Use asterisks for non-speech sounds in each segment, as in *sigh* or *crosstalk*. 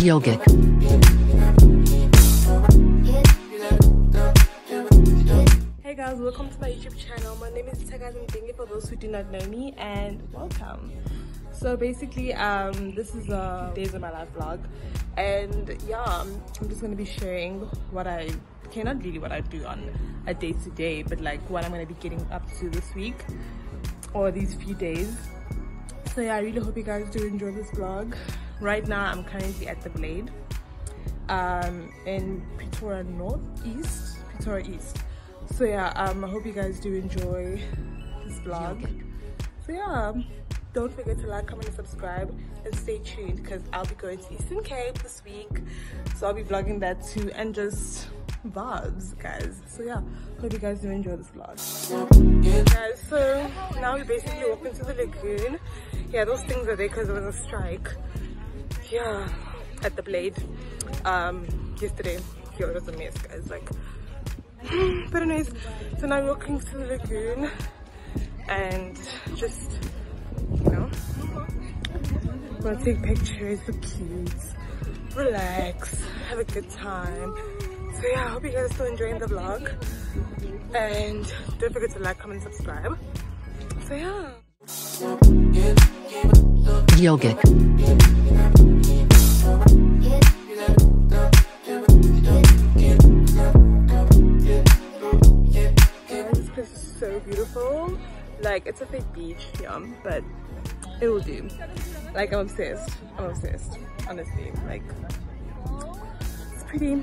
Yogic. Hey guys, welcome to my YouTube channel. My name is Lithakazi Mdingi for those who do not know me and welcome. So basically, um, this is a days of my life vlog and yeah, I'm, just gonna be sharing what I okay not really what I do on a day to day, but like what I'm gonna be getting up to this week or these few days. So yeah, I really hope you guys do enjoy this vlog. Right now, I'm currently at the Blyde um, in Pretoria North East, Pretoria East. So yeah, um, I hope you guys do enjoy this vlog. So yeah, don't forget to like, comment, and subscribe, and stay tuned because I'll be going to Eastern Cape this week. So I'll be vlogging that too, and just vibes, guys. So yeah, hope you guys do enjoy this vlog. Guys, so now we basically walk into the lagoon. Yeah, those things are there because there was a strike. Yeah, at the Blyde. Um, yesterday, yeah, it was a mess, guys. Like, *sighs* but anyways, so now we're walking to the lagoon and just, you know, gonna take pictures, look cute, relax, have a good time. So yeah, I hope you guys are still enjoying the vlog. And don't forget to like, comment, subscribe. So yeah. Yogic. This so beautiful. Like, it's a fake beach, yeah, but it will do. Like, I'm obsessed. I'm obsessed, honestly. Like, it's pretty.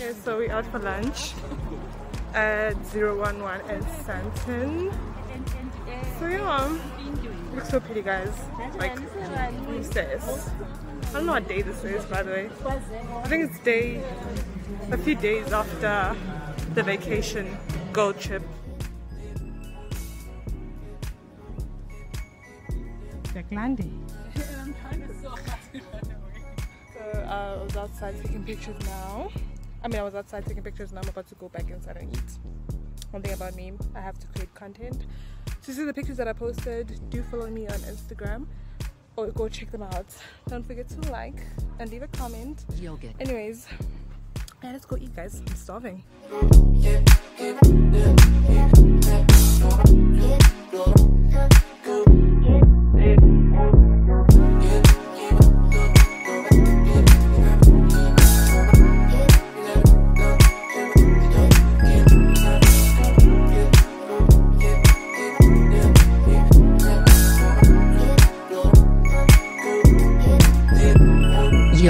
okay, so we're out for lunch at 011 and Sandton. So yeah, looks so pretty guys. Like, who says? I don't know what day this is by the way. I think it's day, a few days after the vacation gold trip. Jack Landy. *laughs* So uh, I was outside taking pictures now. I mean, I was outside taking pictures and I'm about to go back inside and eat. One thing about me, I have to create content. So these are the pictures that I posted, do follow me on Instagram or go check them out. Don't forget to like and leave a comment. Yogic. Anyways, yeah, let's go eat, guys. I'm starving.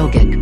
yogic